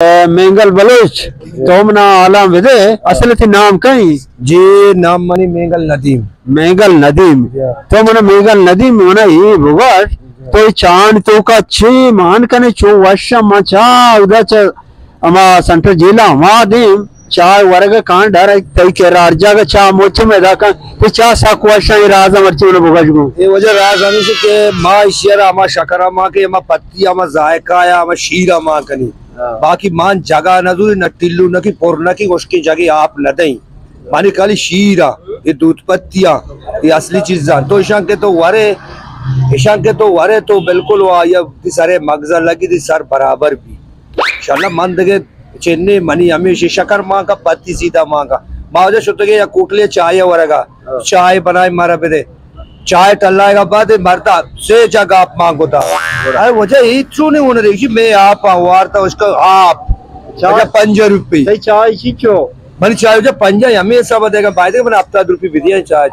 Mengal Bloch तो मना आलम विदे असल थी नाम कहीं? जी नाम मनी मेंगल नदीम। मेंगल नदीम। तो मना मेंगल नदीम मना ये बुगाट तो चाँद तो का छे मान कने चो वर्ष मचा उदा च अमा सेंट्रल जिला दीम चाय वरग के राजा चा मोच में दा का तो चा सा वर्ष राजा मरची उन बुगाट को ये वजह राज हमी से के माँ इशियरा माँ शकरा माँ के माँ पत्तिया माँ जायका या माँ शीरा माँ कनी। बाकी मान जगह न दूरी न टिल्लू न की पोर न की उसकी जगह आप न दई। मानी खाली शीरा ये दूध पत्तिया ये असली चीजा। तो ईशान के तो वरे ईशान के तो वरे तो बिल्कुल वो आया सारे मगजा लगी थी सर बराबर भी। शाला मन दगे चेन्नई मनी पत्ती सीधा माँ का माँ वजह शुद्ध या कुटले चाय वरगा चाय बनाए मारा पे दे चाय टल्लाएगा बाद मरता से जग आप मांगो था अरे वजह ही थ्रू नहीं होने रही मैं आप वार्ता उसका आप पंज रुपये चाय चिचो मन चाय पंजा हमें सब देगा बाय मन हफ़्ता रुपये दिया चाय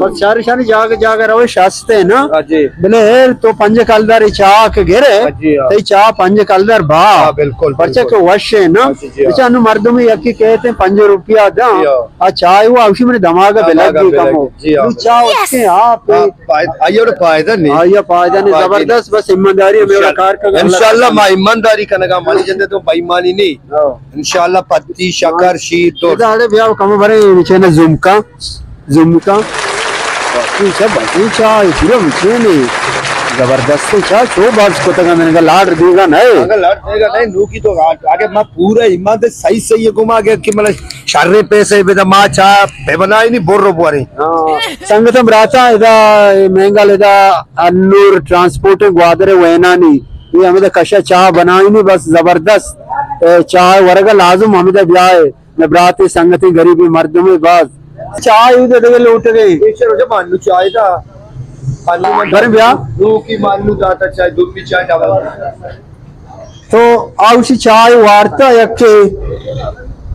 बस शारी शारी जाग जाग रहो शास्ते ना। हाँ तो पंज कलदार चाक गिरे हाँ हाँ। तई चा पंज कलदार बा। हाँ, बिल्कुल, पर्चे के वश है ना। अच्छा नु मर्द में यकी कहते हैं पंज रुपया दा। हाँ। आ चाय वो आवशी में दमाग बिलग दमाग कम। हो। हाँ, चा उसके आप आइए और फ़ायदा नहीं। आया फ़ायदा नहीं ज़बरदस्त बस ईमानदारी है मेरा कार का इंशाल्लाह माँ ईमानदारी कनगा मानी जंदे तो बेईमानी नहीं। हाँ। इंशाल्लाह पत्ती शक्कर शीर तो आड़े भैया कम भरे नीचे ना झुमका जुमका पूछा पूछा इतना मुझे नहीं ज़बरदस्त पूछा चो बात को तगा मैंने कहा लाड देगा नहीं अगर लाड देगा नहीं नू की तो आगे मैं पूरा हिम्मत से सही सही घुमा के कि मतलब शरीर शारे पैसे बेटा माँ चा पे बनाई नहीं बोर रो बुआरे संगतम राता इदा महँगा लेदा अनूर ट्रांसपोर्ट ग्वादरे वेना नहीं ये हमें तो कशा चाह बनाई नहीं बस ज़बरदस्त चाय वरगा लाजम हमें तो ब्याह नबराती संगति गरीबी मर्द में बस लूट गई टीचर हो जा मान लू चाय ब्याह की मान लू दाता चाय दूध भी चाय डबल तो आवशी चाय वार्ता यके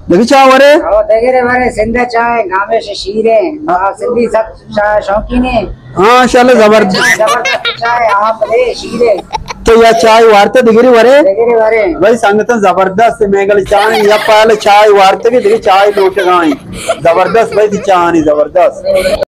देखी चाह वरे और वगैरह हमारे सिंध चाय गाँव से शीरे सिंधी सब चाय शौकीन है हाँ चलो ज़बरदस्त ज़बरदस्त चाय आप रे शीरे तो या चाय वारते दिगरी वरे। वही भाई संगतन ज़बरदस्त मेघल चाय या पाल चाय वारते की दिगी चाय लूट गई। ज़बरदस्त।